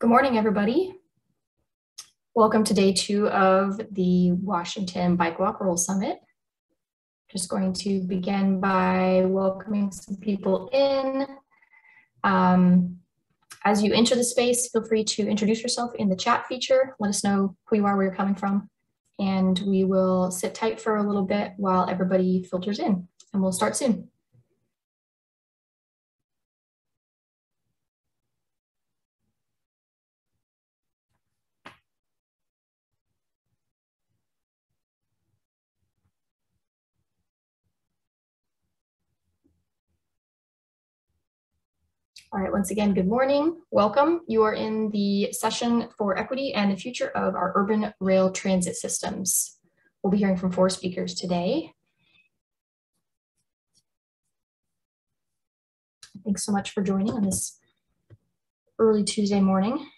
Good morning, everybody. Welcome to day two of the Washington Bike Walk Roll Summit. Just going to begin by welcoming some people in. Um, as you enter the space, feel free to introduce yourself in the chat feature. Let us know who you are, where you're coming from, and we will sit tight for a little bit while everybody filters in, and we'll start soon. All right, once again, good morning. Welcome. You are in the session for equity and the future of our urban rail transit systems. We'll be hearing from four speakers today. Thanks so much for joining on this early Tuesday morning.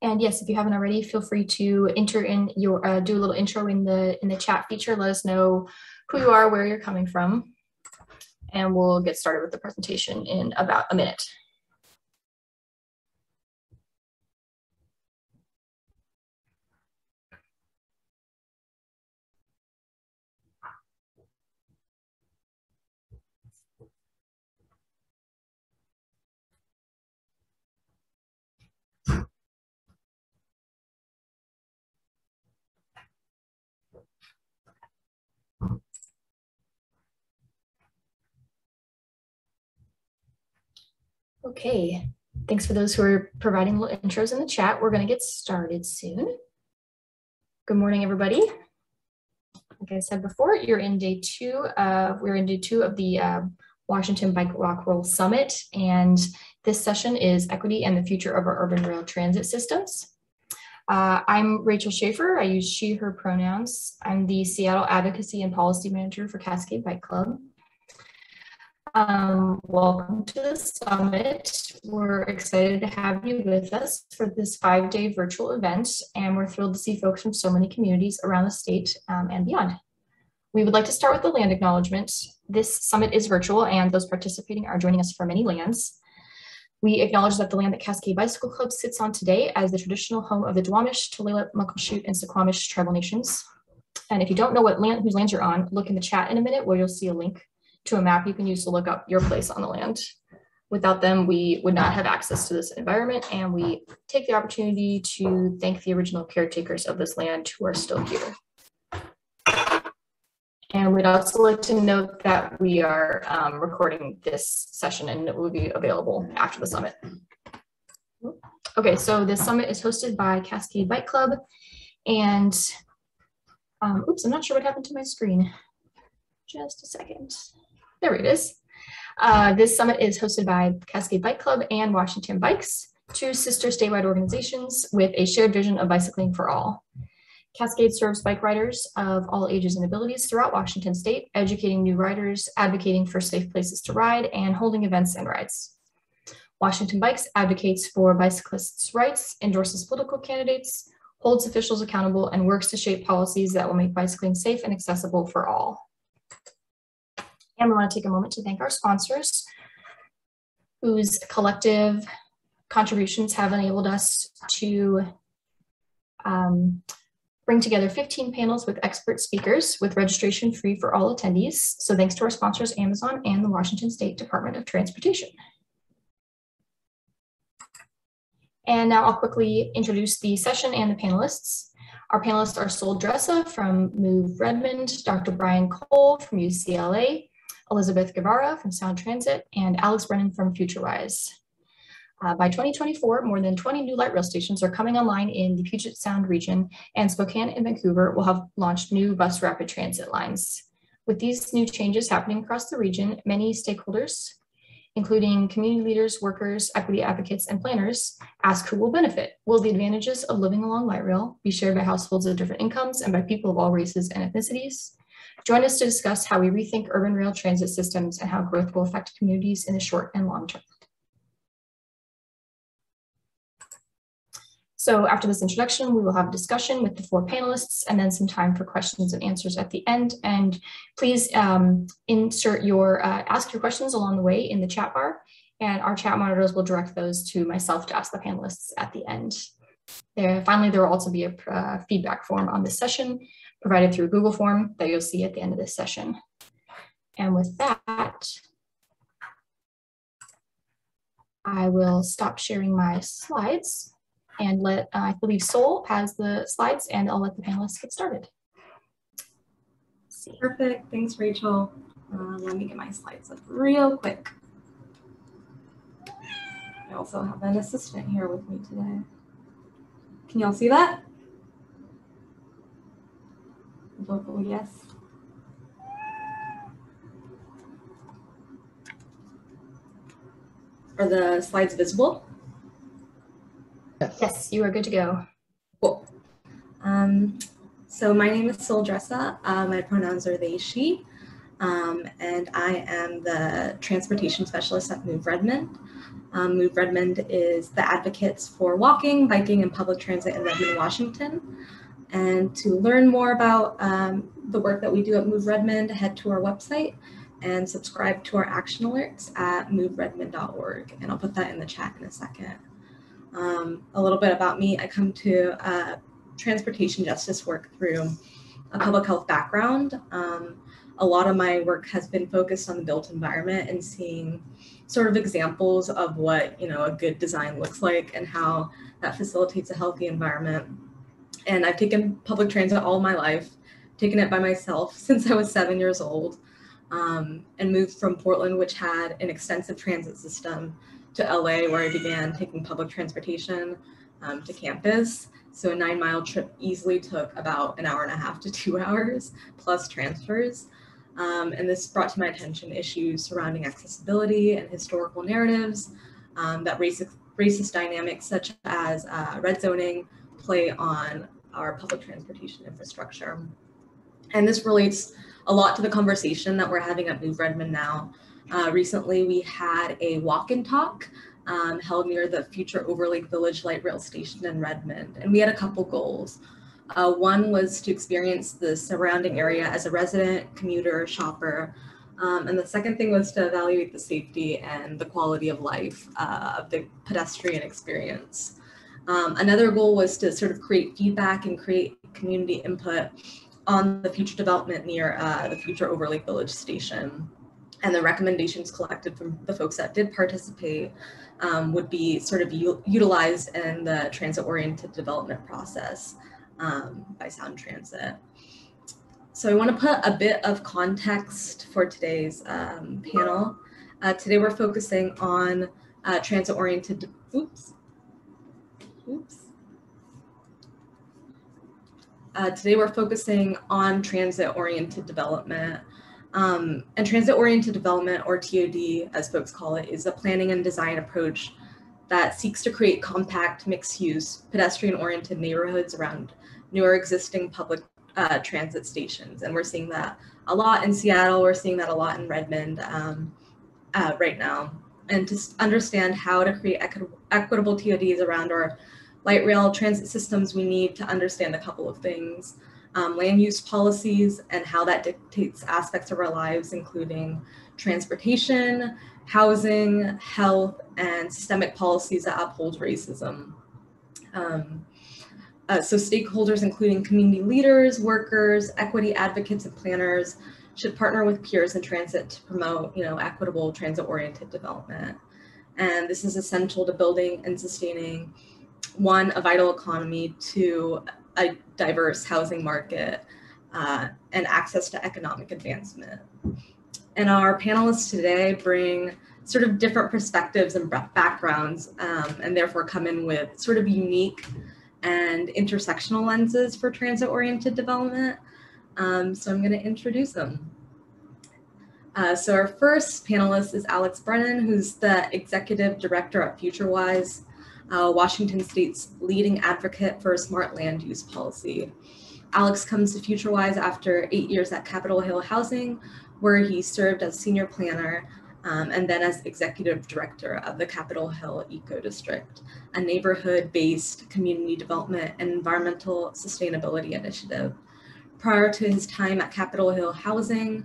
And yes, if you haven't already, feel free to enter in your uh, do a little intro in the in the chat feature. Let us know who you are, where you're coming from, and we'll get started with the presentation in about a minute. Okay, thanks for those who are providing little intros in the chat. We're going to get started soon. Good morning, everybody. Like I said before, you're in day two. Uh, we're in day two of the uh, Washington Bike Walk Roll Summit, and this session is Equity and the Future of Our Urban Rail Transit Systems. Uh, I'm Rachel Schaefer. I use she, her pronouns. I'm the Seattle Advocacy and Policy Manager for Cascade Bike Club. Um, welcome to the summit. We're excited to have you with us for this five-day virtual event, and we're thrilled to see folks from so many communities around the state um, and beyond. We would like to start with the land acknowledgement. This summit is virtual, and those participating are joining us from many lands. We acknowledge that the land that Cascade Bicycle Club sits on today as the traditional home of the Duwamish, Tulalip, Muckleshoot, and Suquamish tribal nations. And if you don't know what land, whose lands you're on, look in the chat in a minute where you'll see a link to a map you can use to look up your place on the land. Without them, we would not have access to this environment, and we take the opportunity to thank the original caretakers of this land who are still here. And we'd also like to note that we are um, recording this session and it will be available after the summit. Okay, so this summit is hosted by Cascade Bike Club. And um, oops, I'm not sure what happened to my screen. Just a second. There it is. Uh, this summit is hosted by Cascade Bike Club and Washington Bikes, two sister statewide organizations with a shared vision of bicycling for all. Cascade serves bike riders of all ages and abilities throughout Washington state, educating new riders, advocating for safe places to ride, and holding events and rides. Washington Bikes advocates for bicyclists' rights, endorses political candidates, holds officials accountable, and works to shape policies that will make bicycling safe and accessible for all. And we want to take a moment to thank our sponsors whose collective contributions have enabled us to um, bring together 15 panels with expert speakers with registration free for all attendees. So thanks to our sponsors, Amazon and the Washington State Department of Transportation. And now I'll quickly introduce the session and the panelists. Our panelists are Sol Dressa from Move Redmond, Dr. Brian Cole from UCLA, Elizabeth Guevara from Sound Transit, and Alex Brennan from FutureWise. Uh, by 2024, more than 20 new light rail stations are coming online in the Puget Sound region, and Spokane and Vancouver will have launched new bus rapid transit lines. With these new changes happening across the region, many stakeholders, including community leaders, workers, equity advocates, and planners, ask who will benefit. Will the advantages of living along light rail be shared by households of different incomes and by people of all races and ethnicities? Join us to discuss how we rethink urban rail transit systems and how growth will affect communities in the short and long term. So after this introduction, we will have a discussion with the four panelists and then some time for questions and answers at the end. And please um, insert your, uh, ask your questions along the way in the chat bar and our chat monitors will direct those to myself to ask the panelists at the end. There, finally, there will also be a uh, feedback form on this session provided through Google form that you'll see at the end of this session. And with that, I will stop sharing my slides and let, uh, I believe Sol has the slides and I'll let the panelists get started. Perfect, thanks Rachel. Uh, let me get my slides up real quick. I also have an assistant here with me today. Can y'all see that? Vocal yes. Are the slides visible? Yes. Yes, you are good to go. Cool. Um, so my name is Sol Dressa. Uh, my pronouns are they, she. Um, and I am the transportation specialist at Move Redmond. Um, Move Redmond is the advocates for walking, biking, and public transit in Redmond, Washington. And to learn more about um, the work that we do at Move Redmond, head to our website and subscribe to our action alerts at moveredmond.org. And I'll put that in the chat in a second. Um, a little bit about me, I come to uh, transportation justice work through a public health background. Um, a lot of my work has been focused on the built environment and seeing sort of examples of what you know a good design looks like and how that facilitates a healthy environment. And I've taken public transit all my life, taken it by myself since I was seven years old, um, and moved from Portland, which had an extensive transit system, to LA, where I began taking public transportation um, to campus. So a nine mile trip easily took about an hour and a half to two hours plus transfers. Um, and this brought to my attention issues surrounding accessibility and historical narratives um, that racist, racist dynamics such as uh, red zoning play on our public transportation infrastructure. And this relates a lot to the conversation that we're having at Move Redmond now. Uh, recently, we had a walk and talk um, held near the future Overlake Village Light Rail Station in Redmond. And we had a couple goals. Uh, one was to experience the surrounding area as a resident, commuter, shopper. Um, and the second thing was to evaluate the safety and the quality of life uh, of the pedestrian experience. Um, another goal was to sort of create feedback and create community input on the future development near uh, the future Overlake Village station. And the recommendations collected from the folks that did participate um, would be sort of utilized in the transit-oriented development process um, by Sound Transit. So I want to put a bit of context for today's um, panel. Uh, today we're focusing on uh, transit-oriented, oops, oops. Uh, today we're focusing on transit-oriented development. Um, and transit-oriented development, or TOD, as folks call it, is a planning and design approach that seeks to create compact, mixed-use, pedestrian-oriented neighborhoods around newer existing public uh, transit stations. And we're seeing that a lot in Seattle. We're seeing that a lot in Redmond um, uh, right now. And to understand how to create equi equitable TODs around our light rail transit systems, we need to understand a couple of things. Um, land use policies and how that dictates aspects of our lives, including transportation, housing, health, and systemic policies that uphold racism. Um, uh, so stakeholders, including community leaders, workers, equity advocates, and planners, should partner with peers in transit to promote, you know, equitable transit-oriented development. And this is essential to building and sustaining, one, a vital economy, two, a diverse housing market, uh, and access to economic advancement. And our panelists today bring sort of different perspectives and backgrounds, um, and therefore come in with sort of unique and intersectional lenses for transit-oriented development. Um, so I'm going to introduce them. Uh, so our first panelist is Alex Brennan, who's the executive director at FutureWise, uh, Washington State's leading advocate for smart land use policy. Alex comes to FutureWise after eight years at Capitol Hill Housing, where he served as senior planner um, and then as executive director of the Capitol Hill Eco District, a neighborhood based community development and environmental sustainability initiative. Prior to his time at Capitol Hill Housing,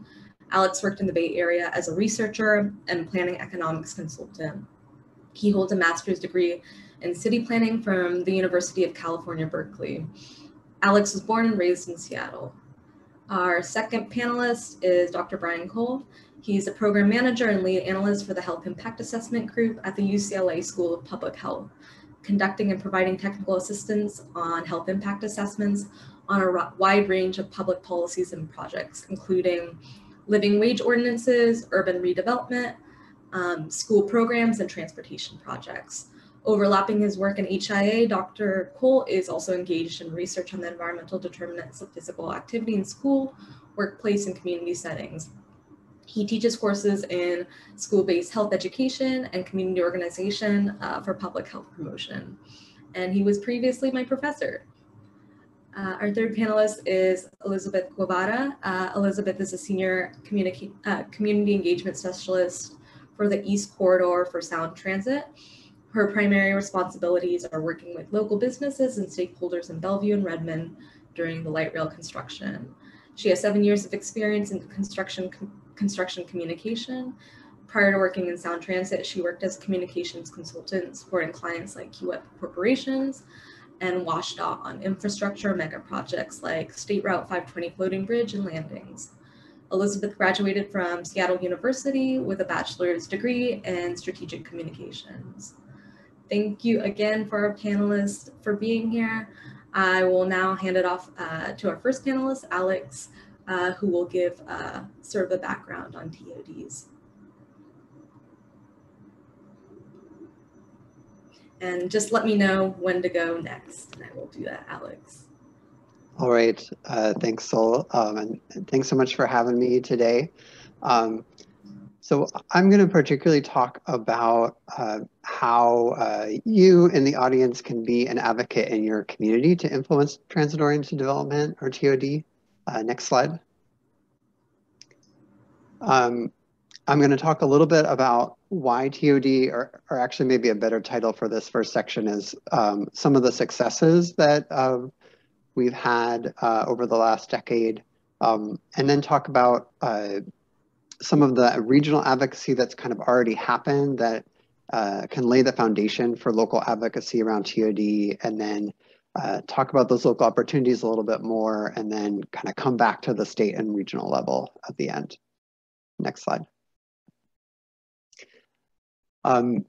Alex worked in the Bay Area as a researcher and planning economics consultant. He holds a master's degree in city planning from the University of California, Berkeley. Alex was born and raised in Seattle. Our second panelist is Dr. Brian Cole. He's a program manager and lead analyst for the Health Impact Assessment Group at the UCLA School of Public Health, conducting and providing technical assistance on health impact assessments on a wide range of public policies and projects, including living wage ordinances, urban redevelopment, um, school programs, and transportation projects. Overlapping his work in HIA, Dr. Cole is also engaged in research on the environmental determinants of physical activity in school, workplace, and community settings. He teaches courses in school-based health education and community organization uh, for public health promotion. And he was previously my professor. Uh, our third panelist is Elizabeth Guevara. Uh, Elizabeth is a senior uh, community engagement specialist for the East Corridor for Sound Transit. Her primary responsibilities are working with local businesses and stakeholders in Bellevue and Redmond during the light rail construction. She has seven years of experience in construction, construction communication. Prior to working in Sound Transit, she worked as communications consultant supporting clients like QWEP corporations, and WSDOT on infrastructure mega projects like State Route 520 floating bridge and landings. Elizabeth graduated from Seattle University with a bachelor's degree in strategic communications. Thank you again for our panelists for being here. I will now hand it off uh, to our first panelist, Alex, uh, who will give uh, sort of a background on TODs. And just let me know when to go next and I will do that, Alex. All right, uh, thanks Sol, um, and thanks so much for having me today. Um, so I'm going to particularly talk about uh, how uh, you in the audience can be an advocate in your community to influence transit-oriented development or TOD. Uh, next slide. Um, I'm going to talk a little bit about why TOD, or, or actually maybe a better title for this first section is um, some of the successes that uh, we've had uh, over the last decade, um, and then talk about uh, some of the regional advocacy that's kind of already happened that uh, can lay the foundation for local advocacy around TOD, and then uh, talk about those local opportunities a little bit more, and then kind of come back to the state and regional level at the end. Next slide. Um,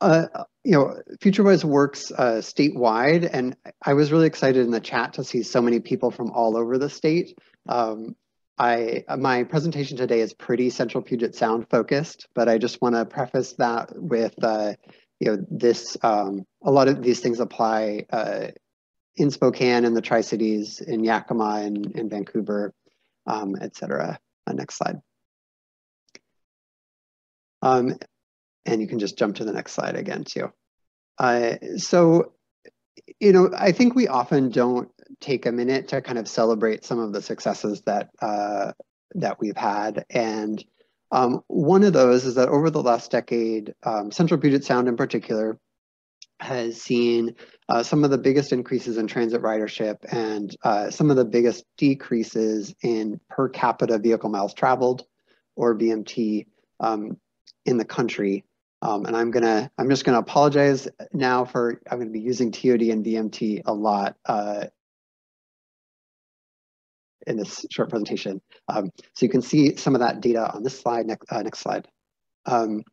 uh, you know, FutureWise works uh, statewide, and I was really excited in the chat to see so many people from all over the state. Um, I my presentation today is pretty Central Puget Sound focused, but I just want to preface that with uh, you know this. Um, a lot of these things apply uh, in Spokane, in the Tri Cities, in Yakima, and in Vancouver, um, et cetera. Uh, next slide. Um, and you can just jump to the next slide again too. Uh, so, you know, I think we often don't take a minute to kind of celebrate some of the successes that uh, that we've had. And um, one of those is that over the last decade, um, Central Puget Sound in particular has seen uh, some of the biggest increases in transit ridership and uh, some of the biggest decreases in per capita vehicle miles traveled, or VMT, um, in the country. Um, and I'm gonna, I'm just gonna apologize now for, I'm gonna be using TOD and VMT a lot uh, in this short presentation. Um, so you can see some of that data on this slide, next, uh, next slide. Um,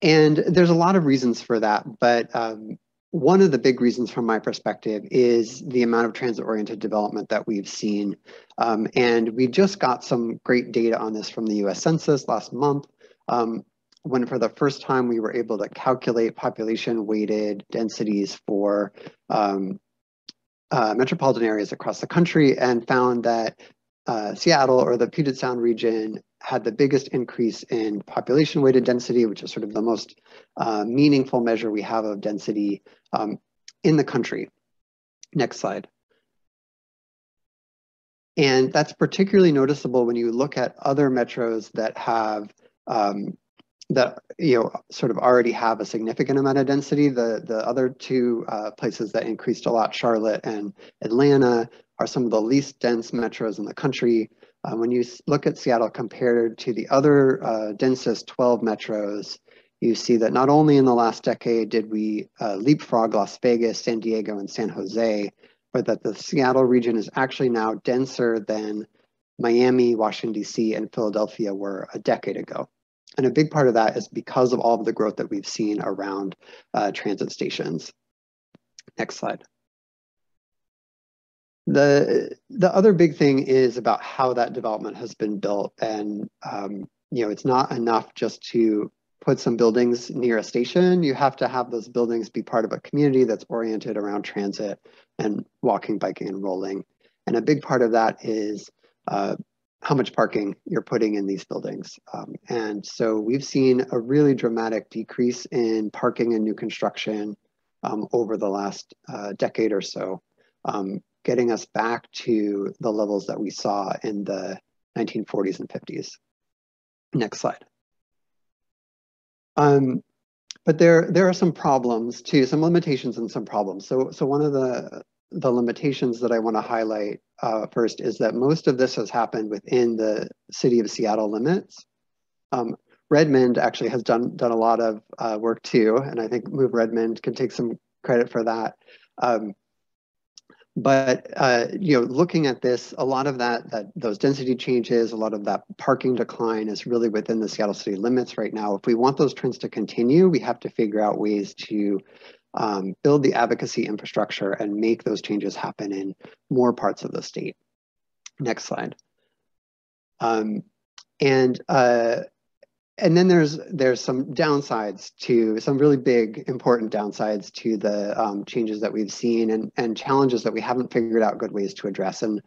and there's a lot of reasons for that, but um, one of the big reasons from my perspective is the amount of transit-oriented development that we've seen. Um, and we just got some great data on this from the US Census last month. Um, when for the first time we were able to calculate population weighted densities for um, uh, metropolitan areas across the country and found that uh, Seattle or the Puget Sound region had the biggest increase in population weighted density, which is sort of the most uh, meaningful measure we have of density um, in the country. Next slide. And that's particularly noticeable when you look at other metros that have um, that you know sort of already have a significant amount of density. The the other two uh, places that increased a lot, Charlotte and Atlanta, are some of the least dense metros in the country. Uh, when you look at Seattle compared to the other uh, densest 12 metros, you see that not only in the last decade did we uh, leapfrog Las Vegas, San Diego, and San Jose, but that the Seattle region is actually now denser than Miami, Washington, D.C., and Philadelphia were a decade ago. And a big part of that is because of all of the growth that we've seen around uh, transit stations. Next slide. The, the other big thing is about how that development has been built. And, um, you know, it's not enough just to put some buildings near a station. You have to have those buildings be part of a community that's oriented around transit and walking, biking, and rolling. And a big part of that is uh, how much parking you're putting in these buildings. Um, and so we've seen a really dramatic decrease in parking and new construction um, over the last uh, decade or so, um, getting us back to the levels that we saw in the 1940s and 50s. Next slide. Um, but there, there are some problems too, some limitations and some problems. So, so one of the the limitations that I want to highlight uh, first is that most of this has happened within the city of Seattle limits. Um, Redmond actually has done done a lot of uh, work too, and I think Move Redmond can take some credit for that. Um, but uh, you know, looking at this, a lot of that that those density changes, a lot of that parking decline is really within the Seattle city limits right now. If we want those trends to continue, we have to figure out ways to um, build the advocacy infrastructure and make those changes happen in more parts of the state. Next slide. Um, and uh, and then there's there's some downsides to some really big important downsides to the um, changes that we've seen and and challenges that we haven't figured out good ways to address. And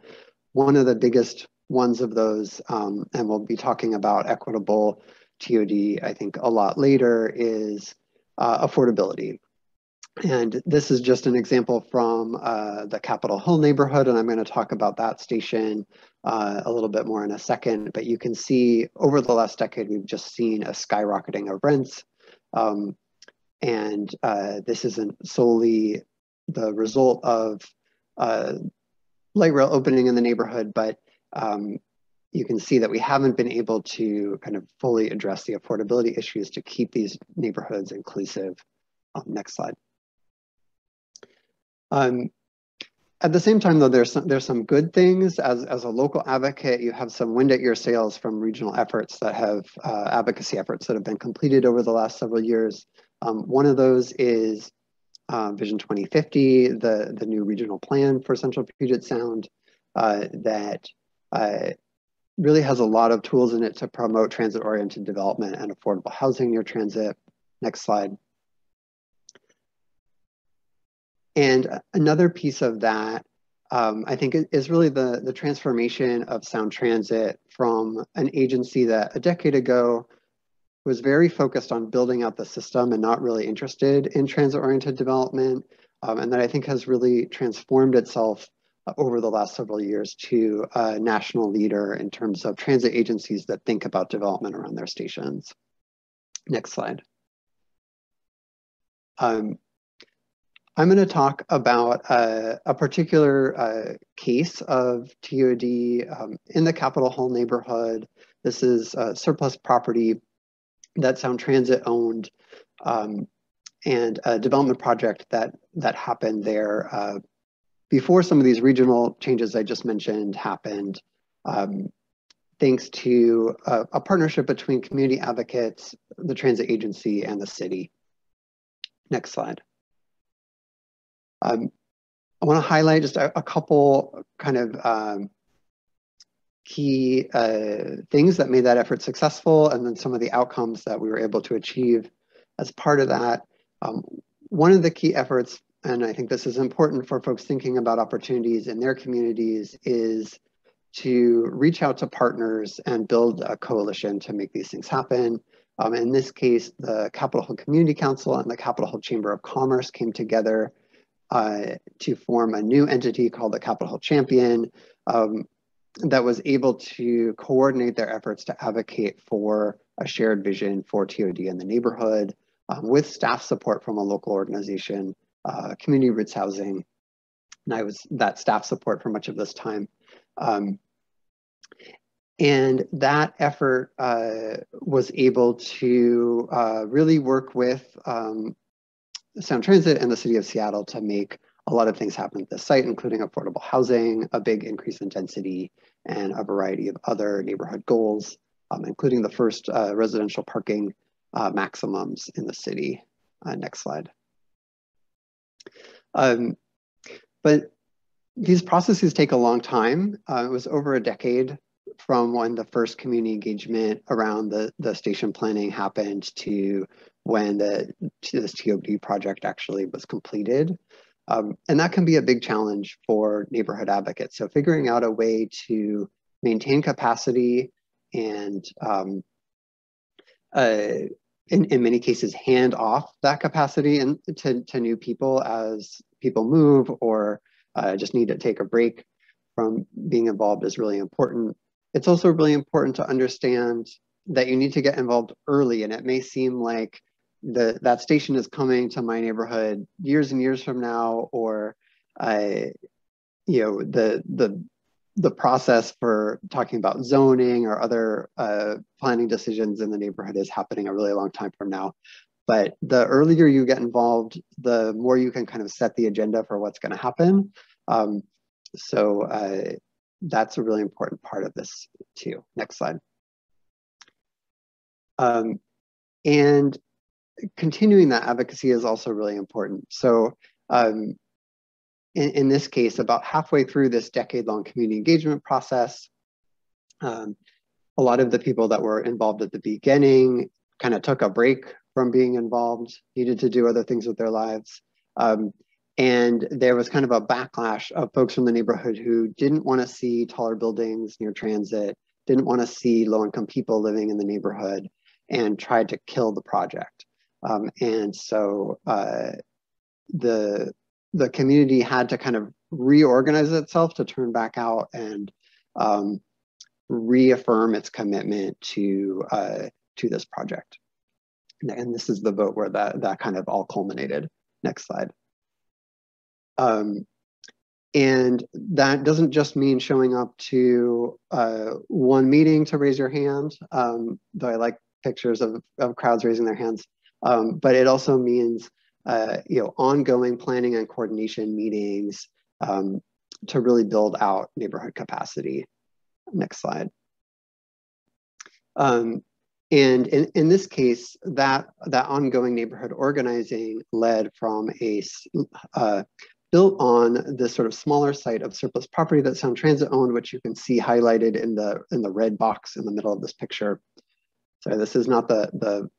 one of the biggest ones of those, um, and we'll be talking about equitable TOD, I think a lot later, is uh, affordability. And this is just an example from uh, the Capitol Hill neighborhood, and I'm going to talk about that station uh, a little bit more in a second. But you can see over the last decade, we've just seen a skyrocketing of rents. Um, and uh, this isn't solely the result of uh, light rail opening in the neighborhood, but um, you can see that we haven't been able to kind of fully address the affordability issues to keep these neighborhoods inclusive. Um, next slide. Um, at the same time, though, there's some, there's some good things. As, as a local advocate, you have some wind at your sails from regional efforts that have uh, advocacy efforts that have been completed over the last several years. Um, one of those is uh, Vision 2050, the, the new regional plan for Central Puget Sound uh, that uh, really has a lot of tools in it to promote transit-oriented development and affordable housing near transit. Next slide. And another piece of that, um, I think, is really the, the transformation of Sound Transit from an agency that a decade ago was very focused on building out the system and not really interested in transit-oriented development, um, and that I think has really transformed itself uh, over the last several years to a national leader in terms of transit agencies that think about development around their stations. Next slide. Um, I'm going to talk about uh, a particular uh, case of TOD um, in the Capitol Hill neighborhood. This is surplus property that Sound Transit owned um, and a development project that, that happened there uh, before some of these regional changes I just mentioned happened, um, thanks to a, a partnership between community advocates, the transit agency, and the city. Next slide. Um, I want to highlight just a, a couple kind of um, key uh, things that made that effort successful and then some of the outcomes that we were able to achieve as part of that. Um, one of the key efforts, and I think this is important for folks thinking about opportunities in their communities, is to reach out to partners and build a coalition to make these things happen. Um, in this case, the Capitol Hill Community Council and the Capitol Hill Chamber of Commerce came together uh, to form a new entity called the Capitol Hill Champion um, that was able to coordinate their efforts to advocate for a shared vision for TOD in the neighborhood um, with staff support from a local organization, uh, Community Roots Housing. And I was that staff support for much of this time. Um, and that effort uh, was able to uh, really work with um, Sound Transit and the city of Seattle to make a lot of things happen at the site, including affordable housing, a big increase in density, and a variety of other neighborhood goals, um, including the first uh, residential parking uh, maximums in the city. Uh, next slide. Um, but these processes take a long time. Uh, it was over a decade from when the first community engagement around the, the station planning happened to when the this TOD project actually was completed. Um, and that can be a big challenge for neighborhood advocates. So figuring out a way to maintain capacity and um, uh, in, in many cases hand off that capacity and to, to new people as people move or uh, just need to take a break from being involved is really important. It's also really important to understand that you need to get involved early and it may seem like the that station is coming to my neighborhood years and years from now, or I, you know, the the the process for talking about zoning or other uh, planning decisions in the neighborhood is happening a really long time from now. But the earlier you get involved, the more you can kind of set the agenda for what's going to happen. Um, so uh, that's a really important part of this too. Next slide. Um, and continuing that advocacy is also really important. So um, in, in, this case, about halfway through this decade-long community engagement process, um, a lot of the people that were involved at the beginning kind of took a break from being involved, needed to do other things with their lives. Um, and there was kind of a backlash of folks from the neighborhood who didn't want to see taller buildings near transit, didn't want to see low-income people living in the neighborhood, and tried to kill the project. Um, and so uh, the the community had to kind of reorganize itself to turn back out and um, reaffirm its commitment to uh, to this project. And this is the vote where that that kind of all culminated. Next slide. Um, and that doesn't just mean showing up to uh, one meeting to raise your hand, um, though I like pictures of, of crowds raising their hands. Um, but it also means uh, you know ongoing planning and coordination meetings um, to really build out neighborhood capacity. Next slide. Um, and in, in this case, that, that ongoing neighborhood organizing led from a, uh, built on this sort of smaller site of surplus property that Sound Transit owned, which you can see highlighted in the, in the red box in the middle of this picture. So this is not the, the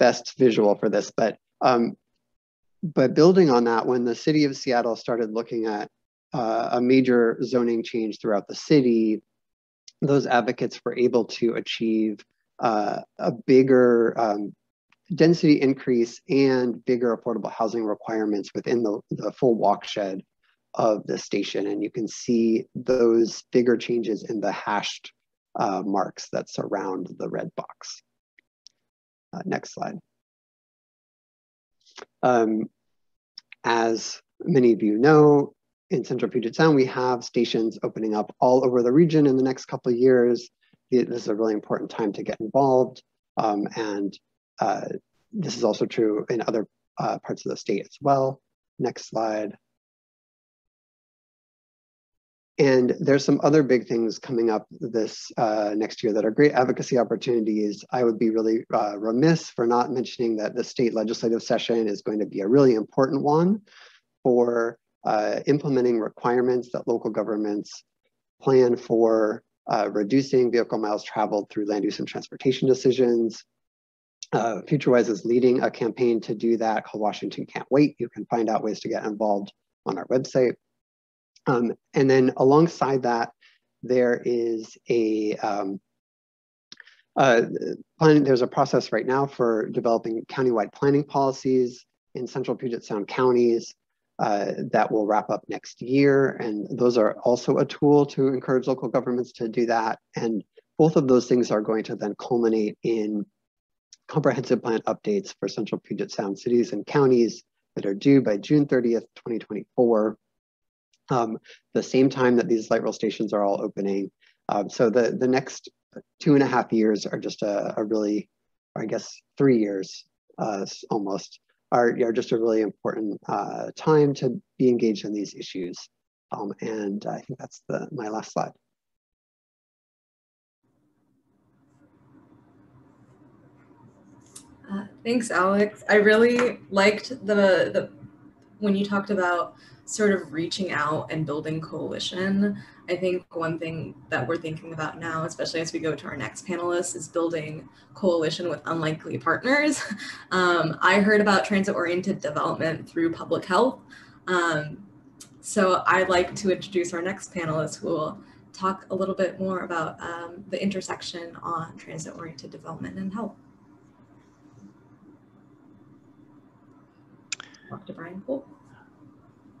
best visual for this, but um, but building on that, when the city of Seattle started looking at uh, a major zoning change throughout the city, those advocates were able to achieve uh, a bigger um, density increase and bigger affordable housing requirements within the, the full walkshed of the station. And you can see those bigger changes in the hashed uh, marks that surround the red box. Uh, next slide. Um, as many of you know, in Central Puget Sound, we have stations opening up all over the region in the next couple of years. This is a really important time to get involved. Um, and uh, this is also true in other uh, parts of the state as well. Next slide. And there's some other big things coming up this uh, next year that are great advocacy opportunities. I would be really uh, remiss for not mentioning that the state legislative session is going to be a really important one for uh, implementing requirements that local governments plan for uh, reducing vehicle miles traveled through land use and transportation decisions. Uh, FutureWise is leading a campaign to do that called Washington Can't Wait. You can find out ways to get involved on our website. Um, and then alongside that, there is a um, uh, plan, there's a process right now for developing countywide planning policies in central Puget Sound counties uh, that will wrap up next year. And those are also a tool to encourage local governments to do that. And both of those things are going to then culminate in comprehensive plan updates for central Puget Sound cities and counties that are due by June 30th, 2024. Um, the same time that these light rail stations are all opening. Um, so the, the next two and a half years are just a, a really, I guess, three years uh, almost, are, are just a really important uh, time to be engaged in these issues. Um, and I think that's the my last slide. Uh, thanks, Alex. I really liked the, the when you talked about sort of reaching out and building coalition. I think one thing that we're thinking about now, especially as we go to our next panelists, is building coalition with unlikely partners. Um, I heard about transit-oriented development through public health. Um, so I'd like to introduce our next panelist who will talk a little bit more about um, the intersection on transit-oriented development and health. Dr. Brian Cole.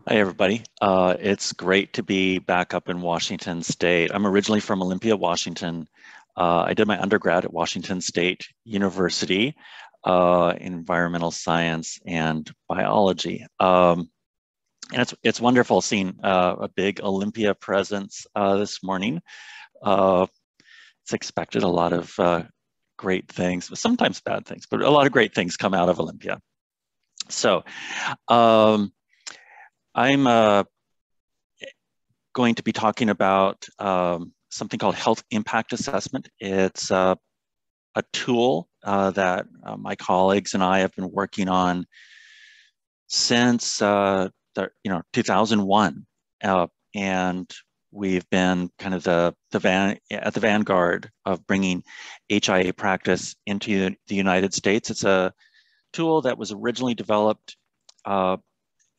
Hi, everybody. Uh, it's great to be back up in Washington State. I'm originally from Olympia, Washington. Uh, I did my undergrad at Washington State University uh, environmental science and biology. Um, and it's, it's wonderful seeing uh, a big Olympia presence uh, this morning. Uh, it's expected a lot of great things, sometimes bad things, but a lot of great things come out of Olympia. So um, I'm uh, going to be talking about um, something called health impact assessment. It's uh, a tool uh, that uh, my colleagues and I have been working on since uh, the, you know 2001, uh, and we've been kind of the the van at the vanguard of bringing HIA practice into the United States. It's a tool that was originally developed.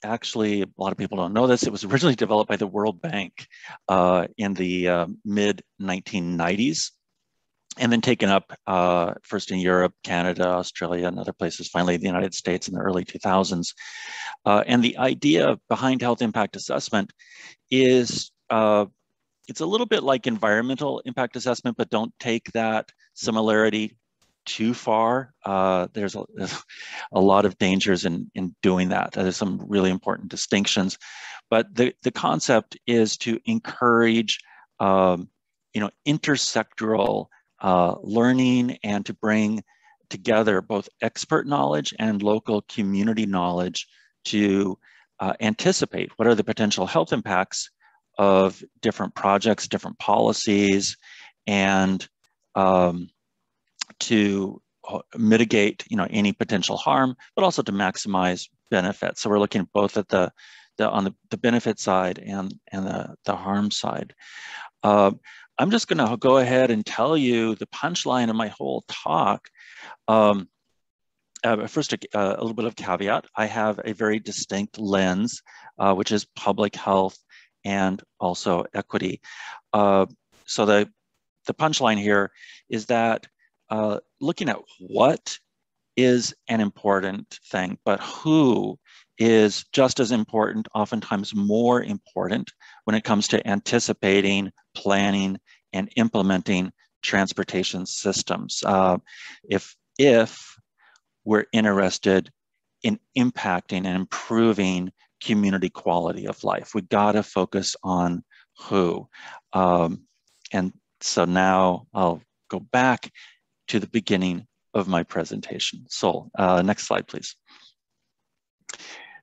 Actually, a lot of people don't know this. It was originally developed by the World Bank uh, in the uh, mid 1990s and then taken up uh, first in Europe, Canada, Australia, and other places, finally the United States in the early 2000s. Uh, and the idea behind health impact assessment is uh, it's a little bit like environmental impact assessment, but don't take that similarity too far. Uh, there's, a, a, lot of dangers in, in doing that. There's some really important distinctions. But the, the concept is to encourage um, you know, intersectoral uh, learning and to bring together both expert knowledge and local community knowledge to uh, anticipate what are the potential health impacts of different projects, different policies, and um, to uh, mitigate you know any potential harm but also to maximize benefits so we're looking both at the, the on the, the benefit side and and the, the harm side uh, i'm just going to go ahead and tell you the punchline of my whole talk um, uh, first, a, uh, a, little bit of caveat. I have a very distinct lens, uh, which is public health and also equity. Uh, so the, the punchline here is that uh, looking at what is an important thing, but who is just as important, oftentimes more important when it comes to anticipating, planning, and implementing transportation systems. Uh, if, if we're interested in impacting and improving community quality of life, we gotta focus on who. Um, and so now I'll go back to the beginning of my presentation. So uh, next slide, please.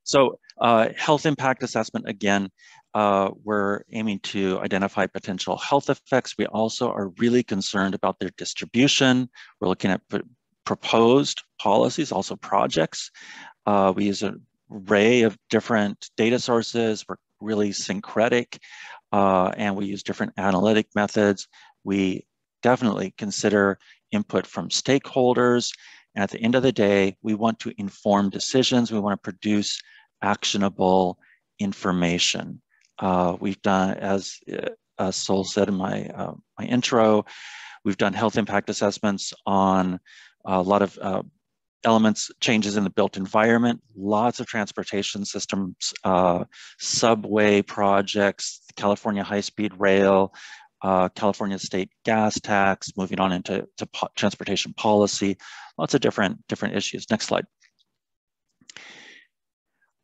So uh, health impact assessment, again, uh, we're aiming to identify potential health effects. We also are really concerned about their distribution. We're looking at proposed policies, also projects. Uh, we use an array of different data sources. We're really syncretic, uh, and we use different analytic methods. We definitely consider input from stakeholders. And at the end of the day, we want to inform decisions. We want to produce actionable information. Uh, we've done, as uh, Sol said in my, uh, my intro, we've done health impact assessments on a lot of uh, elements, changes in the built environment, lots of transportation systems, uh, subway projects, California high-speed rail, uh, California state gas tax, moving on into po transportation policy, lots of different, different issues. Next slide.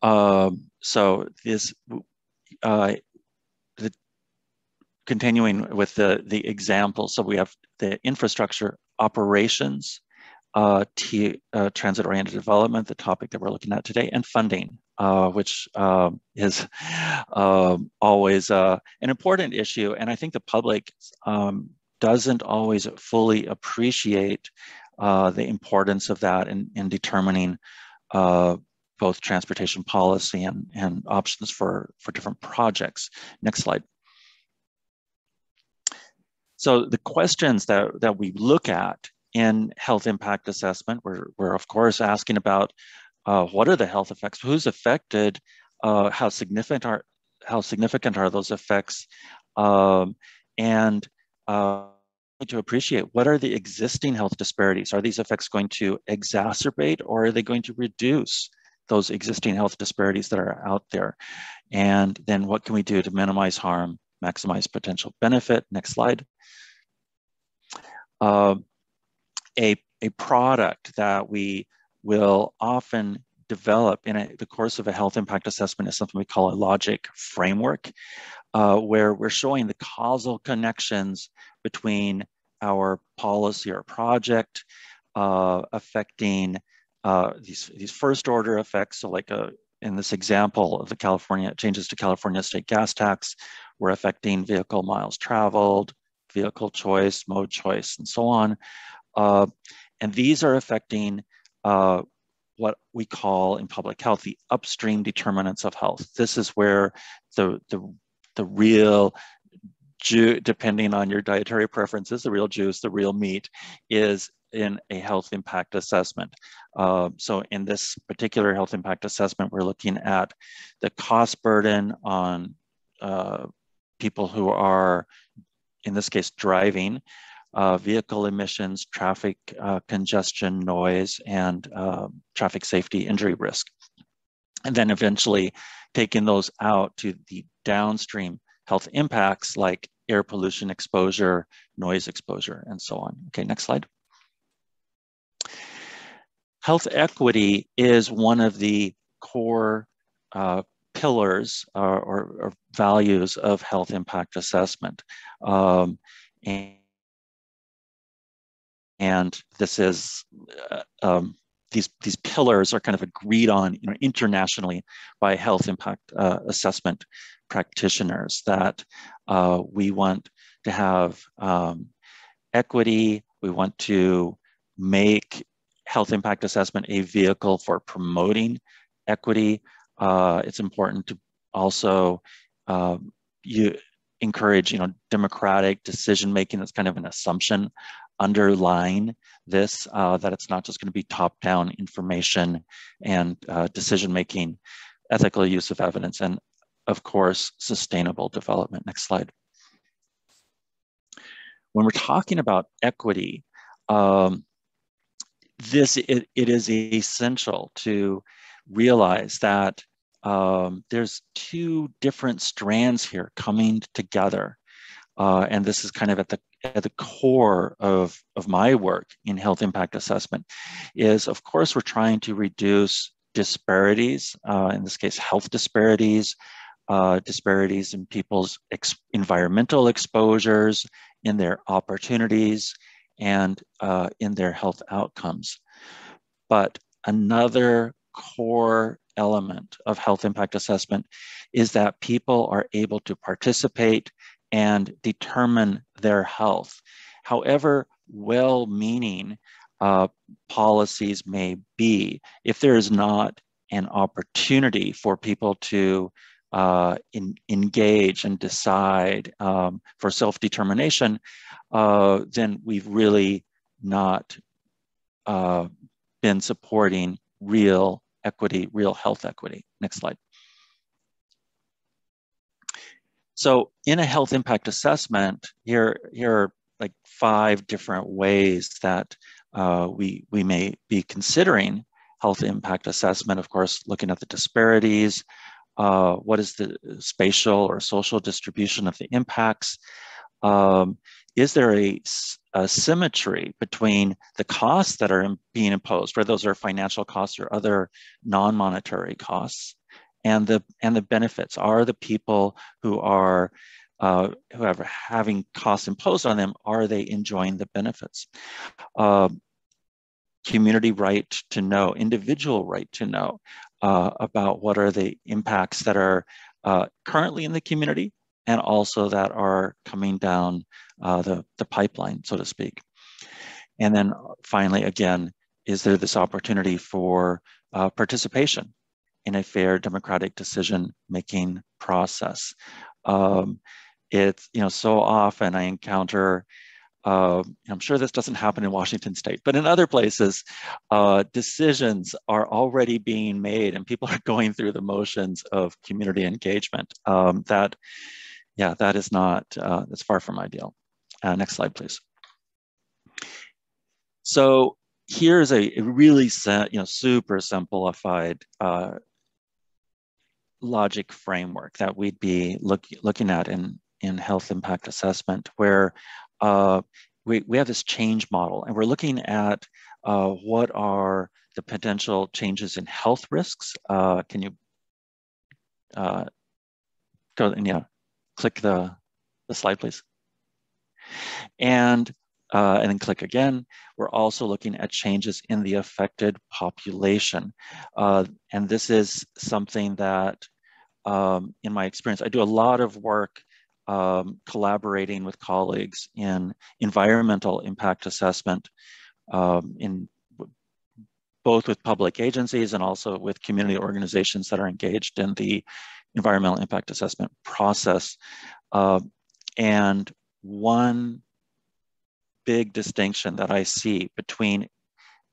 Um, so this, uh, the, continuing with the, the example, so we have the infrastructure operations, uh, uh, transit-oriented development, the topic that we're looking at today, and funding, uh, which um, is um, always uh, an important issue. And I think the public um, doesn't always fully appreciate uh, the importance of that in, in determining uh, both transportation policy and, and options for, for different projects. Next slide. So the questions that, that we look at in health impact assessment, we're, we're of course asking about uh, what are the health effects, who's affected, uh, how significant are how significant are those effects, um, and uh, to appreciate what are the existing health disparities. Are these effects going to exacerbate or are they going to reduce those existing health disparities that are out there? And then what can we do to minimize harm, maximize potential benefit? Next slide. Uh, a, a product that we will often develop in a, the course of a health impact assessment is something we call a logic framework, uh, where we're showing the causal connections between our policy or project uh, affecting uh, these, these first order effects. So like a, uh, in this example of the California changes to California state gas tax, we're affecting vehicle miles traveled, vehicle choice, mode choice, and so on. Uh, and these are affecting uh, what we call in public health the upstream determinants of health. This is where the, the, the real ju depending on your dietary preferences, the real juice, the real meat is in a health impact assessment. Uh, so in this particular health impact assessment, we're looking at the cost burden on uh, people who are, in this case, driving, uh, vehicle emissions, traffic uh, congestion, noise, and uh, traffic safety injury risk. And then eventually taking those out to the downstream health impacts like air pollution exposure, noise exposure, and so on. Okay, next slide. Health equity is one of the core uh, pillars uh, or, or, values of health impact assessment. Um, and and this is uh, um, these these pillars are kind of agreed on you know internationally by health impact uh, assessment practitioners that uh, we want to have um, equity. We want to make health impact assessment a vehicle for promoting equity. Uh, it's important to also um, you encourage you know democratic decision making that's kind of an assumption underline this, uh, that it's not just going to be top-down information and uh, decision-making, ethical use of evidence, and of course, sustainable development. Next slide. When we're talking about equity, um, this it, it is essential to realize that um, there's two different strands here coming together. Uh, and this is kind of at the at the core of, of my work in health impact assessment is, of course, we're trying to reduce disparities, uh, in this case, health disparities, uh, disparities in people's ex environmental exposures, in their opportunities, and uh, in their health outcomes. But another core element of health impact assessment is that people are able to participate and determine their health. However well meaning uh, policies may be, if there is not an opportunity for people to uh, in, engage and decide um, for self determination, uh, then we've really not uh, been supporting real equity, real health equity. Next slide. So in a health impact assessment, here, here are like five different ways that uh, we, we may be considering health impact assessment. Of course, looking at the disparities, uh, what is the spatial or social distribution of the impacts, Um, is there a, a, symmetry between the costs that are being imposed, whether those are financial costs or other non-monetary costs, and the and the benefits? Are the people who are uh, who are having costs imposed on them, are they enjoying the benefits? Uh, community right to know, individual right to know uh, about what are the impacts that are uh, currently in the community and also that are coming down uh, the, the pipeline, so to speak. And then finally, again, is there this opportunity for uh, participation in a fair democratic decision-making process? Um, it's, you know, so often I encounter uh, I'm sure this doesn't happen in Washington state, but in other places, uh, decisions are already being made and people are going through the motions of community engagement. Um, that, yeah, that is not, uh, that's far from ideal. Uh, next slide, please. So here's a, a really, you know, super simplified uh, logic framework that we'd be look, looking at in, in health impact assessment where uh, we, we have this change model and we're looking at uh, what are the potential changes in health risks. Uh, can you uh, go and yeah, click the, the slide, please. And, uh, and then click again. We're also looking at changes in the affected population. Uh, and this is something that um, in my experience, I do a lot of work um, collaborating with colleagues in environmental impact assessment um, in both with public agencies and also with community organizations that are engaged in the environmental impact assessment process. Uh, and one big distinction that I see between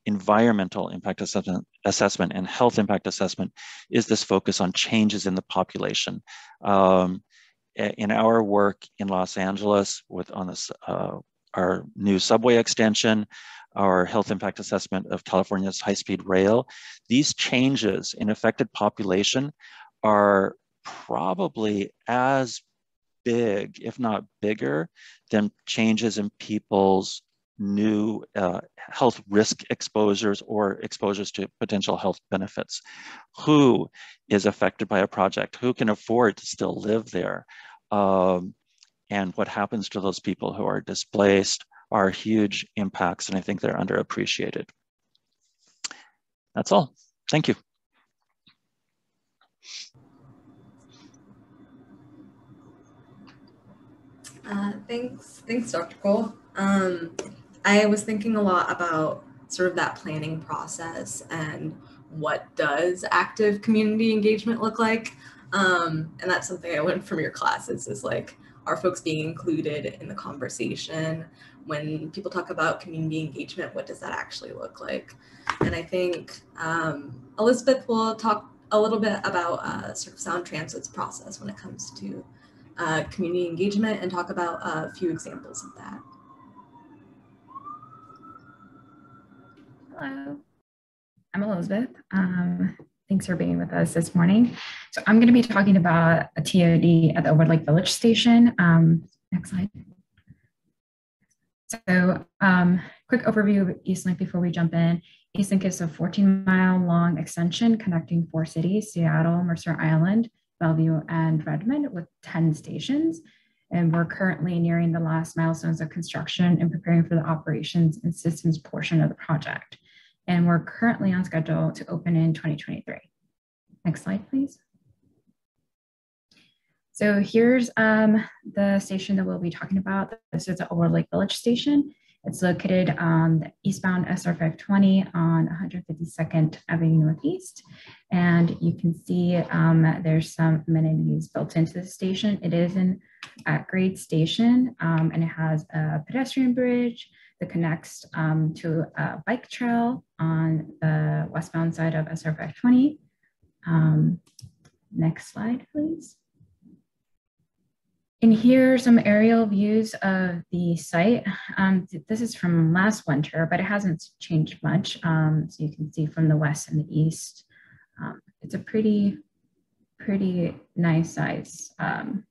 environmental impact assessment, assessment and health impact assessment is this focus on changes in the population. Um, in our work in Los Angeles with on this uh, our new subway extension, our health impact assessment of California's high-speed rail, these changes in affected population are probably as big, if not bigger, than changes in people's new uh, health risk exposures or exposures to potential health benefits. Who is affected by a project? Who can afford to still live there? Um, and what happens to those people who are displaced are huge impacts, and I think they're underappreciated. That's all. Thank you. Uh, thanks, thanks, Dr. Cole. Um, I was thinking a lot about sort of that planning process and what does active community engagement look like. Um, and that's something I learned from your classes is like, are folks being included in the conversation? When people talk about community engagement, what does that actually look like? And I think um, Elizabeth will talk a little bit about uh, sort of Sound Transit's process when it comes to uh, community engagement and talk about a few examples of that. Hello, I'm Elizabeth. Um, thanks for being with us this morning. So I'm going to be talking about a TOD at the Overlake Lake Village Station. Um, next slide. So um, quick overview of East Link before we jump in. East Link is a 14 mile long extension connecting four cities, Seattle, Mercer Island, Bellevue, and Redmond with 10 stations. And we're currently nearing the last milestones of construction and preparing for the operations and systems portion of the project. And we're currently on schedule to open in 2023. Next slide, please. So here's um, the station that we'll be talking about. This is the Overlake Lake Village Station. It's located on the eastbound SR 520 on 152nd Avenue Northeast. And you can see um, there's some amenities built into the station. It is an at-grade station um, and it has a pedestrian bridge that connects um, to a bike trail on the westbound side of SR 520. Um, next slide, please. And here are some aerial views of the site. Um, this is from last winter, but it hasn't changed much. Um, so you can see from the west and the east, um, it's a pretty, pretty nice size um,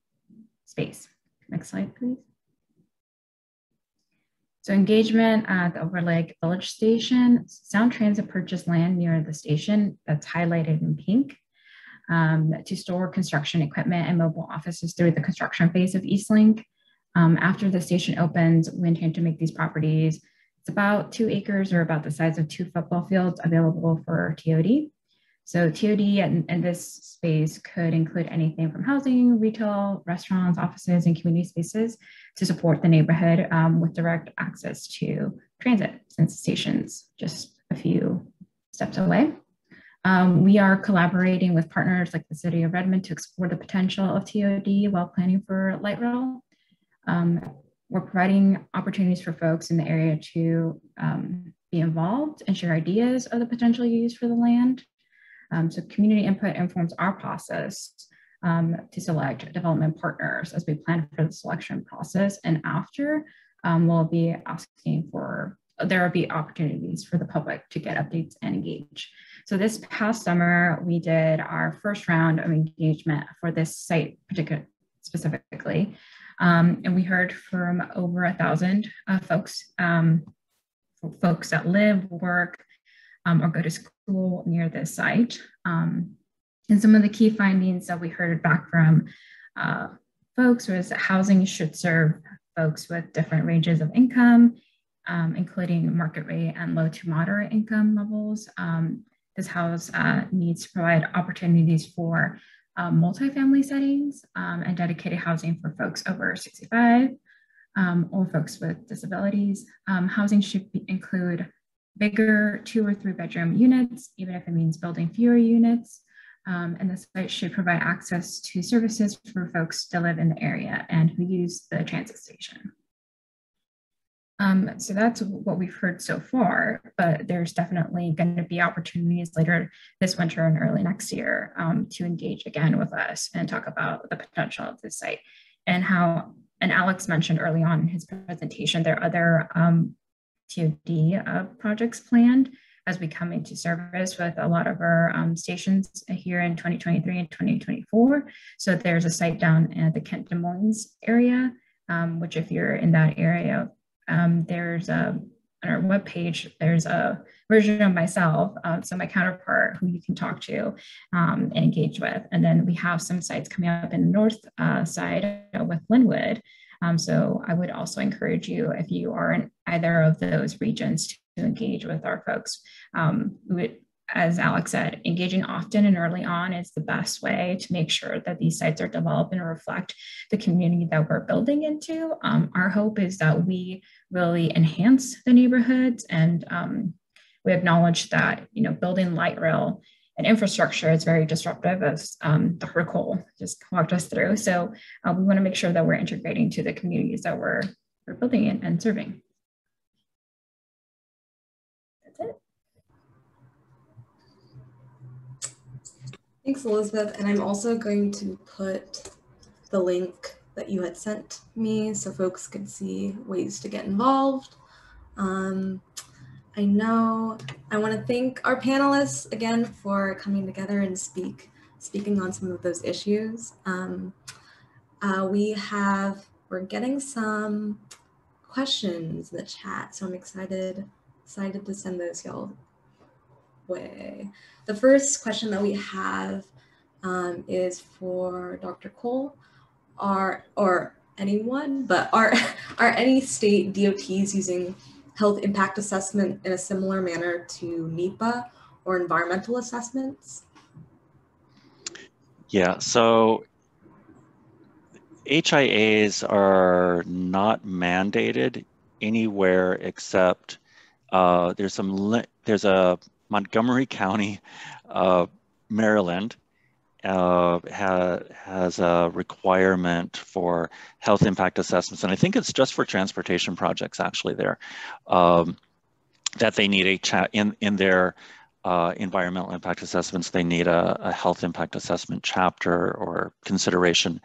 space. Next slide, please. So engagement at the Overlake Village Station, Sound Transit purchased land near the station that's highlighted in pink um, to store construction equipment and mobile offices through the construction phase of East Link. Um, after the station opens, we intend to make these properties, it's about two acres or about the size of two football fields available for TOD. So TOD in this space could include anything from housing, retail, restaurants, offices, and community spaces to support the neighborhood um, with direct access to transit and station's just a few steps away. Um, we are collaborating with partners like the City of Redmond to explore the potential of TOD while planning for light rail. Um, we're providing opportunities for folks in the area to um, be involved and share ideas of the potential use for the land. Um, so community input informs our process um, to select development partners as we plan for the selection process. And after, um, we'll be asking for, there will be opportunities for the public to get updates and engage. So this past summer, we did our first round of engagement for this site particular specifically. Um, and we heard from over a thousand uh, folks, um, folks that live, work, um, or go to school near this site. Um, and some of the key findings that we heard back from uh, folks was that housing should serve folks with different ranges of income, um, including market rate and low to moderate income levels. Um, this house uh, needs to provide opportunities for um, multifamily settings um, and dedicated housing for folks over 65 um, or folks with disabilities. Housing should be, include bigger two or three bedroom units, even if it means building fewer units. Um, and the site should provide access to services for folks to live in the area and who use the transit station. Um, so that's what we've heard so far, but there's definitely going to be opportunities later this winter and early next year um, to engage again with us and talk about the potential of this site and how, and Alex mentioned early on in his presentation, there are other um, TOD uh, projects planned as we come into service with a lot of our um, stations here in 2023 and 2024. So there's a site down at the Kent Des Moines area, um, which if you're in that area, um, there's a on our webpage, there's a version of myself, um, so my counterpart who you can talk to um, and engage with. And then we have some sites coming up in the north uh, side with Lynnwood. Um, so I would also encourage you, if you are in either of those regions, to engage with our folks. Um, would, as Alex said, engaging often and early on is the best way to make sure that these sites are developed and reflect the community that we're building into. Um, our hope is that we really enhance the neighborhoods and um, we acknowledge that you know building light rail and infrastructure is very disruptive as um, Dr. Cole just walked us through. So uh, we want to make sure that we're integrating to the communities that we're, we're building in and serving. That's it. Thanks, Elizabeth. And I'm also going to put the link that you had sent me so folks could see ways to get involved. Um, I know I want to thank our panelists again for coming together and speak, speaking on some of those issues. Um, uh, we have, we're getting some questions in the chat, so I'm excited, excited to send those y'all way. The first question that we have um, is for Dr. Cole. Are, or anyone, but are, are any state DOTs using health impact assessment in a similar manner to NEPA or environmental assessments? Yeah, so HIAs are not mandated anywhere except uh, there's some there's a Montgomery County, uh, Maryland, uh, ha has a requirement for health impact assessments, and I think it's just for transportation projects actually there, um, that they need a chat in, in their uh, environmental impact assessments, they need a, a, health impact assessment chapter or consideration.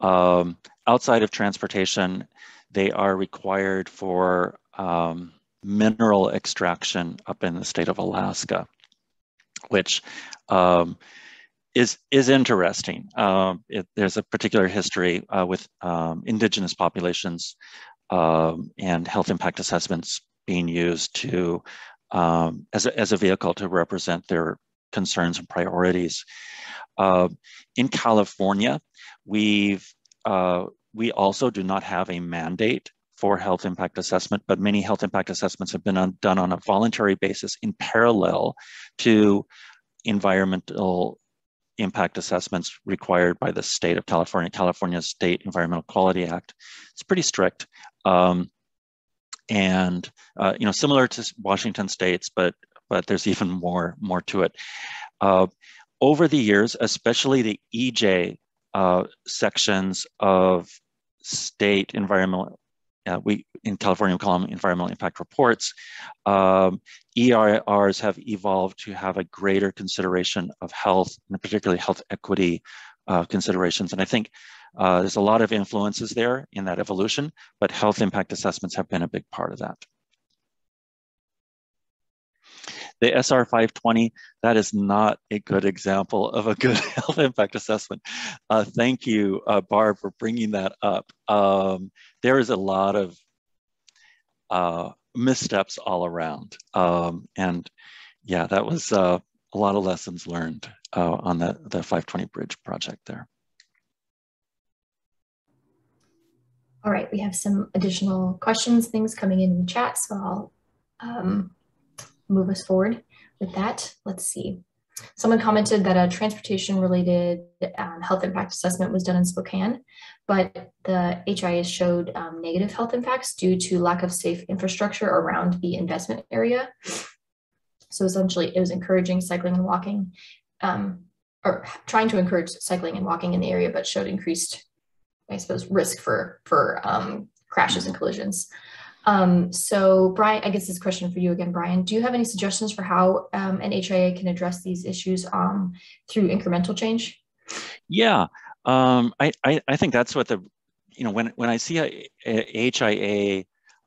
Um, outside of transportation, they are required for um, mineral extraction up in the state of Alaska, which um, is is interesting. Um, it, there's a particular history uh, with um, indigenous populations um, and health impact assessments being used to um, as, a, as a vehicle to represent their concerns and priorities. Uh, in California, we've uh, we also do not have a mandate for health impact assessment, but many health impact assessments have been on, done on a voluntary basis in parallel to environmental impact assessments required by the state of California, California State Environmental Quality Act. It's pretty strict. Um, and uh, you know, similar to Washington states, but but there's even more more to it. Uh, over the years, especially the EJ uh, sections of state environmental uh, we in California we call them environmental impact reports. Um, EIRs have evolved to have a greater consideration of health, and particularly health equity uh, considerations. And I think uh, there's a lot of influences there in that evolution, but health impact assessments have been a big part of that. The SR 520, that is not a good example of a good health impact assessment. Uh, thank you, uh, Barb, for bringing that up. Um, there is a lot of uh, missteps all around. Um, and yeah, that was uh, a lot of lessons learned uh, on the, the 520 bridge project there. All right, we have some additional questions, things coming in the chat, so I'll um, move us forward with that. Let's see. Someone commented that a transportation related um, health impact assessment was done in Spokane, but the HIA showed um, negative health impacts due to lack of safe infrastructure around the investment area. So essentially, it was encouraging cycling and walking, um, or trying to encourage cycling and walking in the area, but showed increased, I suppose, risk for for um, crashes and collisions. Um, so Brian, I guess this question for you again, Brian, do you have any suggestions for how um, an HIA can address these issues um, through incremental change? Yeah, um, I, I, I, think that's what the, you know, when, when I see a, a HIA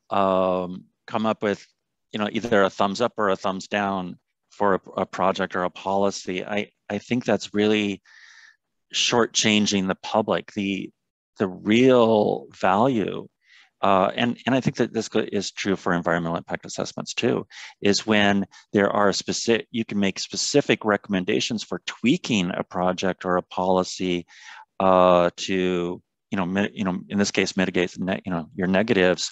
um, come up with, you know, either a thumbs up or a thumbs down for a, a project or a policy, I, I think that's really shortchanging the public. The, the real value uh, and, and I think that this is true for environmental impact assessments too, is when there are specific, you can make specific recommendations for tweaking a project or a policy uh, to, you know, you know, in this case, mitigate, you know, your negatives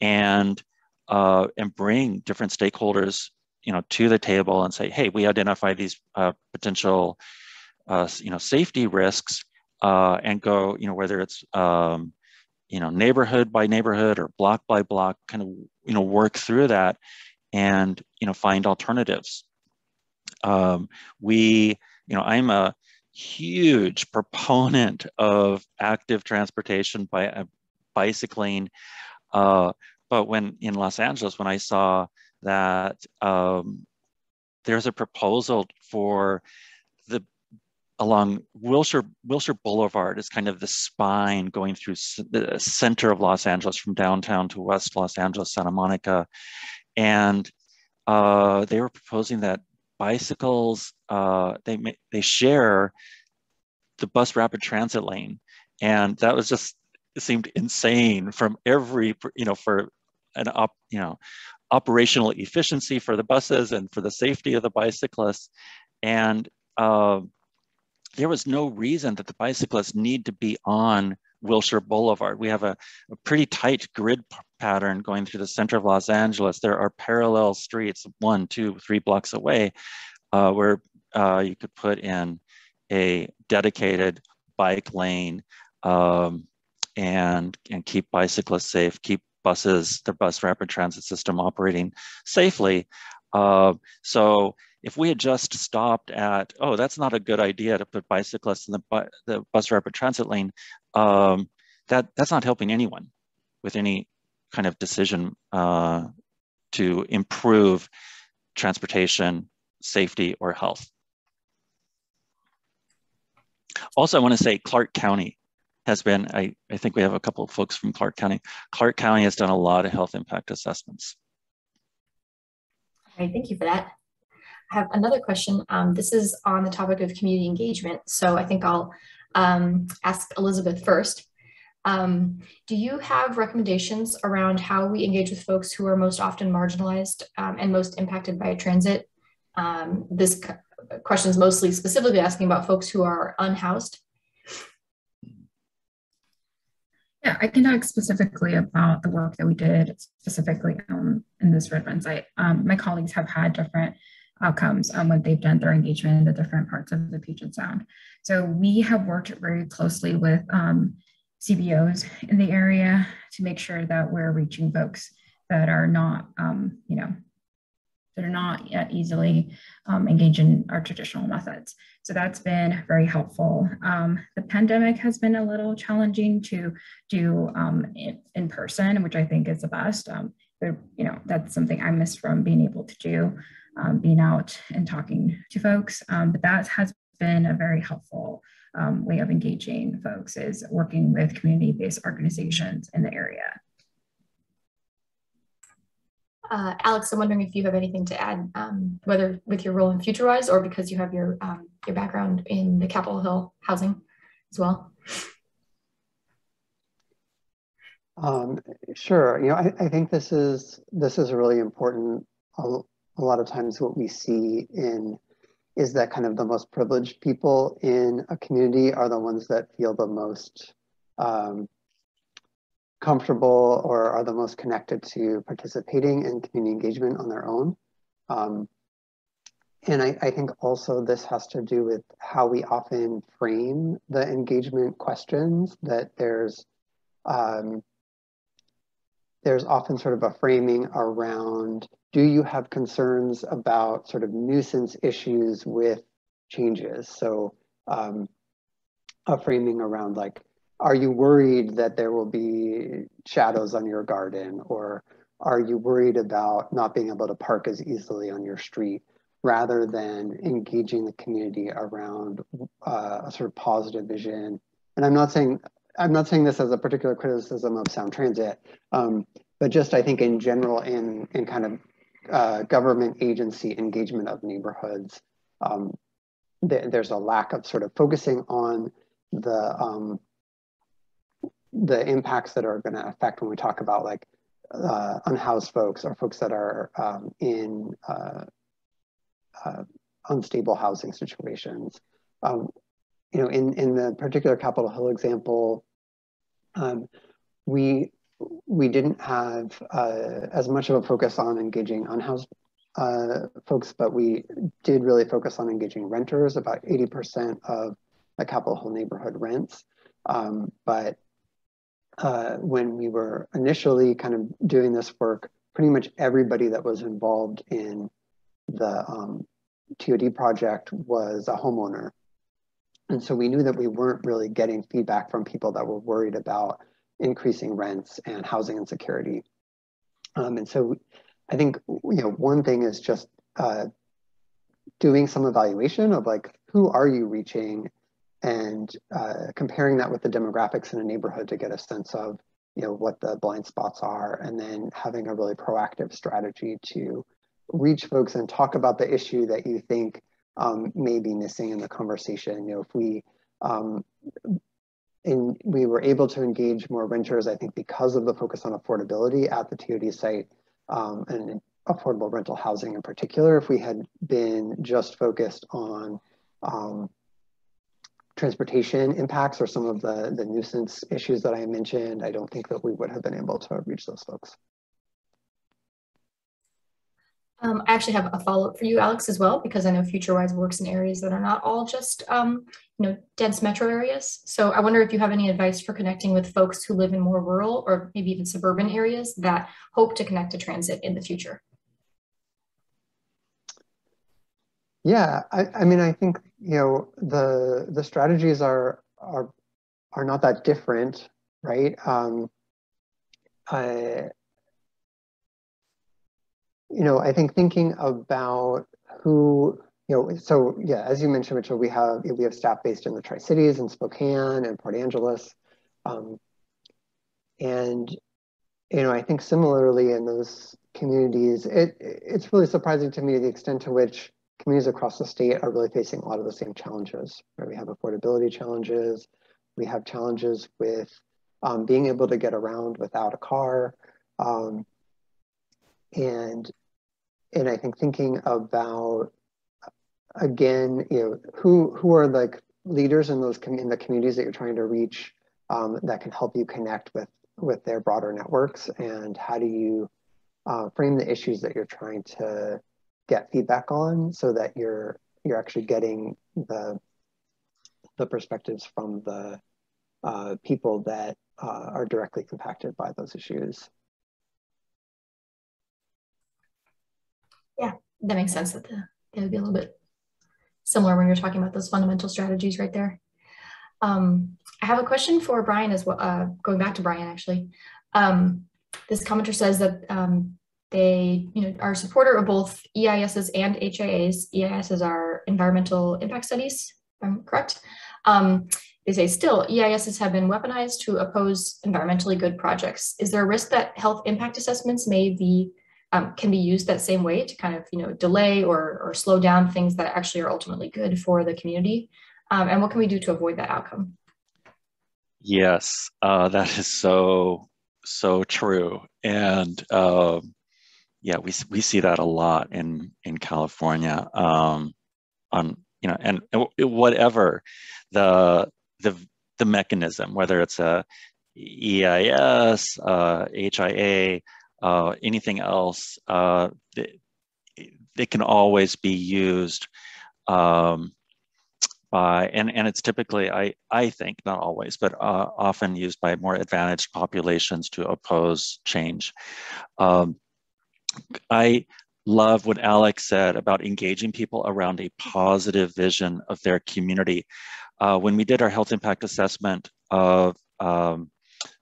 and, uh, and bring different stakeholders, you know, to the table and say, hey, we identify these uh, potential, uh, you know, safety risks uh, and go, you know, whether it's, um, you know, neighborhood by neighborhood or block by block, kind of, you know, work through that and, you know, find alternatives. Um, we, you know, I'm a huge proponent of active transportation by uh, bicycling. Uh, but when in Los Angeles, when I saw that um, there's a proposal for along Wilshire, Wilshire Boulevard is kind of the spine going through the center of Los Angeles from downtown to West Los Angeles, Santa Monica. And uh, they were proposing that bicycles, uh, they, they share the bus rapid transit lane. And that was just, seemed insane from every, you know, for an up, you know, operational efficiency for the buses and for the safety of the bicyclists. And uh, there was no reason that the bicyclists need to be on Wilshire Boulevard. We have a, a pretty tight grid pattern going through the center of Los Angeles. There are parallel streets, one, two, three blocks away, uh, where uh, you could put in a dedicated bike lane um, and, and keep bicyclists safe, keep buses, the bus rapid transit system operating safely. Uh, so if we had just stopped at, oh, that's not a good idea to put bicyclists in the, bu the bus rapid transit lane, um, that, that's not helping anyone with any kind of decision uh, to improve transportation, safety, or health. Also, I want to say Clark County has been, I, I think we have a couple of folks from Clark County. Clark County has done a lot of health impact assessments. Okay, thank you for that. Have another question. Um, this is on the topic of community engagement. So I think I'll um, ask Elizabeth first. Um, do you have recommendations around how we engage with folks who are most often marginalized um, and most impacted by transit? Um, this question is mostly specifically asking about folks who are unhoused. Yeah, I can talk specifically about the work that we did specifically um, in this Redmond site. My colleagues have had different outcomes um, what they've done their engagement in the different parts of the Puget Sound. So we have worked very closely with um, CBOs in the area to make sure that we're reaching folks that are not, um, you know, that are not yet easily um, engaged in our traditional methods. So that's been very helpful. Um, the pandemic has been a little challenging to do um, in, in, person, which I think is the best. Um, but, you know, that's something I miss from being able to do, um, being out and talking to folks. Um, but that has been a very helpful um, way of engaging folks is working with community-based organizations in the area. Uh, Alex, I'm wondering if you have anything to add, um, whether with your role in Futurewise or because you have your um, your background in the Capitol Hill housing as well. Um, sure. You know, I, I, think this is this is a really important. A, lot of times, what we see in is that kind of the most privileged people in a community are the ones that feel the most um, comfortable or are the most connected to participating in community engagement on their own. Um, and I, I, think also this has to do with how we often frame the engagement questions that there's um, there's often sort of a framing around do you have concerns about sort of nuisance issues with changes? So um, a framing around like are you worried that there will be shadows on your garden or are you worried about not being able to park as easily on your street rather than engaging the community around uh, a sort of positive vision and i'm not saying i'm not saying this as a particular criticism of sound transit um, but just i think in general in in kind of uh, government agency engagement of neighborhoods um, th there's a lack of sort of focusing on the um, the impacts that are going to affect when we talk about like uh, unhoused folks or folks that are um, in uh, uh, unstable housing situations. Um, you know, in, in the particular Capitol Hill example, um, we we didn't have uh, as much of a focus on engaging unhoused uh, folks, but we did really focus on engaging renters. About 80% of the Capitol Hill neighborhood rents. Um, but uh, when we were initially kind of doing this work, pretty much everybody that was involved in the um, TOD project was a homeowner. And so we knew that we weren't really getting feedback from people that were worried about increasing rents and housing insecurity. Um, and so I think, you know, one thing is just uh, doing some evaluation of like, who are you reaching and uh, comparing that with the demographics in a neighborhood to get a sense of you know what the blind spots are and then having a really proactive strategy to reach folks and talk about the issue that you think um, may be missing in the conversation you know if we um, and we were able to engage more renters i think because of the focus on affordability at the tod site um, and affordable rental housing in particular if we had been just focused on um, transportation impacts or some of the, the nuisance issues that I mentioned, I don't think that we would have been able to reach those folks. Um, I actually have a follow-up for you, Alex, as well, because I know Futurewise works in areas that are not all just, um, you know, dense metro areas. So I wonder if you have any advice for connecting with folks who live in more rural or maybe even suburban areas that hope to connect to transit in the future. Yeah, I, I mean, I think you know the the strategies are are are not that different, right? Um, I, you know, I think thinking about who you know, so yeah, as you mentioned, Mitchell, we have we have staff based in the Tri Cities and Spokane and Port Angeles, um, and you know, I think similarly in those communities, it it's really surprising to me the extent to which communities across the state are really facing a lot of the same challenges. Right? We have affordability challenges. We have challenges with um, being able to get around without a car. Um, and, and I think thinking about, again, you know, who, who are like leaders in those in the communities that you're trying to reach um, that can help you connect with, with their broader networks and how do you uh, frame the issues that you're trying to get feedback on so that you're you're actually getting the the perspectives from the uh, people that uh, are directly impacted by those issues. Yeah, that makes sense that the, would be a little bit similar when you're talking about those fundamental strategies right there. Um, I have a question for Brian as well, uh, going back to Brian actually. Um, this commenter says that um, they you know, are a supporter of both EISs and HIAs. EISs are environmental impact studies, if I'm correct. Um, they say still, EISs have been weaponized to oppose environmentally good projects. Is there a risk that health impact assessments may be um, can be used that same way to kind of you know delay or, or slow down things that actually are ultimately good for the community? Um, and what can we do to avoid that outcome? Yes, uh, that is so so true, and um, yeah, we we see that a lot in in California. Um, on you know, and, and whatever the the the mechanism, whether it's a EIS, uh, HIA, uh, anything else, uh, they, they, can always be used um, by, and, and it's typically, I, I think, not always, but uh, often used by more advantaged populations to oppose change. Um, I love what Alex said about engaging people around a positive vision of their community. Uh, when we did our health impact assessment of um,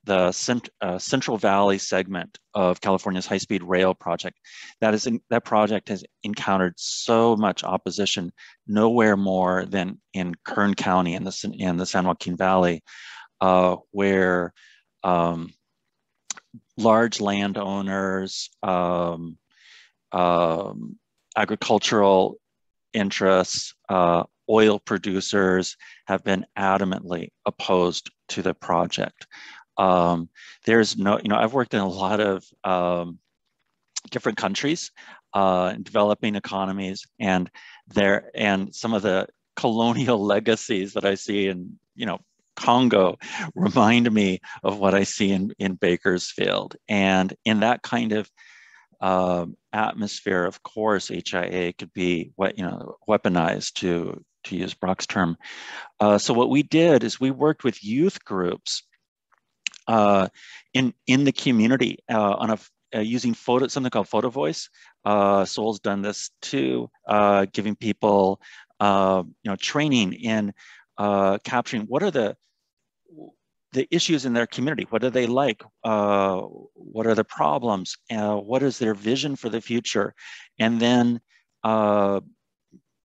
the cent uh, Central Valley segment of California's high-speed rail project, that is in, that project has encountered so much opposition, nowhere more than in Kern County in the in the San Joaquin Valley, uh, where um, large landowners, um, um, agricultural interests, uh, oil producers have been adamantly opposed to the project. Um, there's no, you know, I've worked in a lot of um, different countries, uh, developing economies, and there, and some of the colonial legacies that I see in, you know, Congo remind me of what I see in, in Bakersfield. And in that kind of um, atmosphere, of course, HIA could be what you know weaponized to to use Brock's term. Uh, so what we did is we worked with youth groups uh, in in the community uh, on a uh, using photo something called photo voice. Uh, Soul's done this too, uh, giving people you know training in capturing what are the the issues in their community. What do they like? Uh, what are the problems? Uh, what is their vision for the future? And then uh,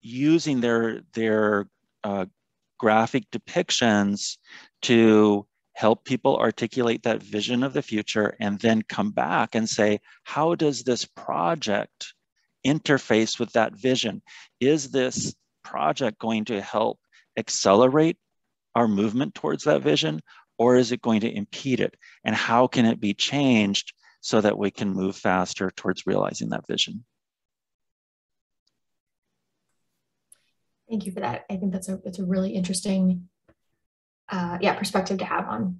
using their their uh, graphic depictions to help people articulate that vision of the future, and then come back and say, how does this project interface with that vision? Is this project going to help accelerate our movement towards that vision or is it going to impede it? And how can it be changed so that we can move faster towards realizing that vision? Thank you for that. I think that's a it's a really interesting, uh, yeah, perspective to have on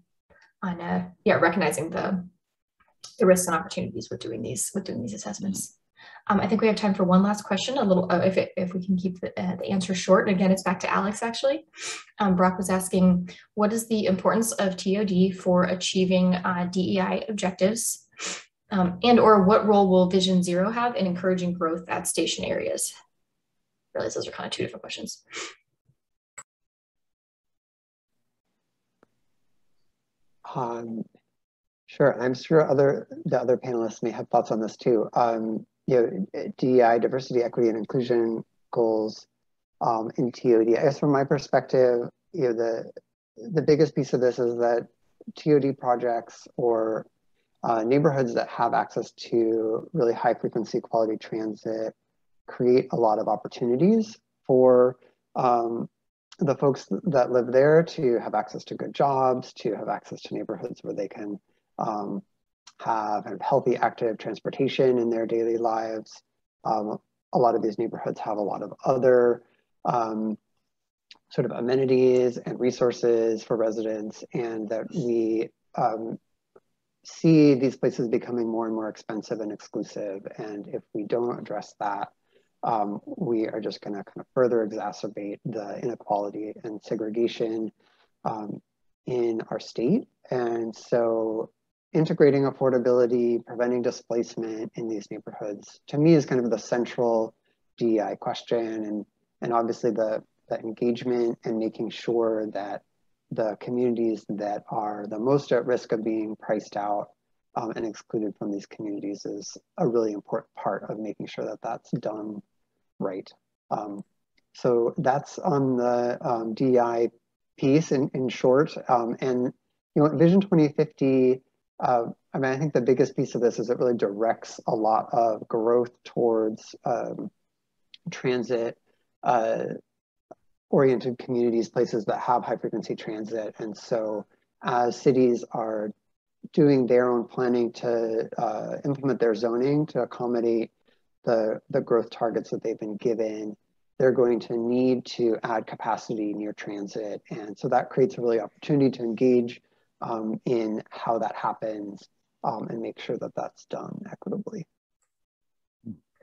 on uh, yeah recognizing the the risks and opportunities with doing these with doing these assessments. Um, I think we have time for one last question, a little, uh, if, it, if we can keep the, uh, the, answer short. And again, it's back to Alex, actually. Um, Brock was asking, what is the importance of TOD for achieving uh, DEI objectives? Um, and or what role will Vision Zero have in encouraging growth at station areas? I realize those are kind of two different questions. Um, sure, I'm sure other the other panelists may have thoughts on this too. Um, you know, DEI, diversity, equity, and inclusion goals um, in TOD. I guess from my perspective, you know, the the biggest piece of this is that TOD projects or uh, neighborhoods that have access to really high frequency quality transit create a lot of opportunities for um, the folks that live there to have access to good jobs, to have access to neighborhoods where they can um, have healthy, active transportation in their daily lives. Um, a lot of these neighborhoods have a lot of other um, sort of amenities and resources for residents and that we um, see these places becoming more and more expensive and exclusive. And if we don't address that, um, we are just going to kind of further exacerbate the inequality and segregation um, in our state. And so integrating affordability, preventing displacement in these neighborhoods, to me is kind of the central DEI question. And, and obviously the, the engagement and making sure that the communities that are the most at risk of being priced out um, and excluded from these communities is a really important part of making sure that that's done right. Um, so that's on the um, DEI piece in, in short. Um, and you know, Vision 2050, uh, I mean, I think the biggest piece of this is it really directs a lot of growth towards um, transit uh, oriented communities, places that have high frequency transit. And so as cities are doing their own planning to uh, implement their zoning to accommodate the, the growth targets that they've been given, they're going to need to add capacity near transit. And so that creates a really opportunity to engage um, in how that happens um, and make sure that that's done equitably.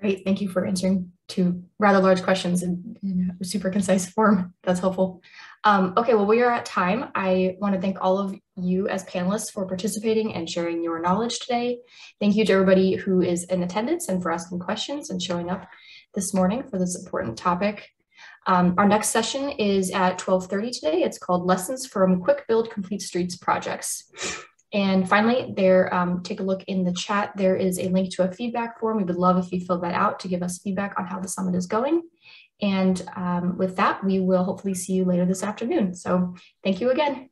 Great, thank you for answering two rather large questions in, in a super concise form. That's helpful. Um, okay, well, we are at time. I want to thank all of you as panelists for participating and sharing your knowledge today. Thank you to everybody who is in attendance and for asking questions and showing up this morning for this important topic. Um, our next session is at 12.30 today. It's called Lessons from Quick Build Complete Streets Projects. And finally, there, um, take a look in the chat. There is a link to a feedback form. We would love if you filled that out to give us feedback on how the summit is going. And um, with that, we will hopefully see you later this afternoon. So thank you again.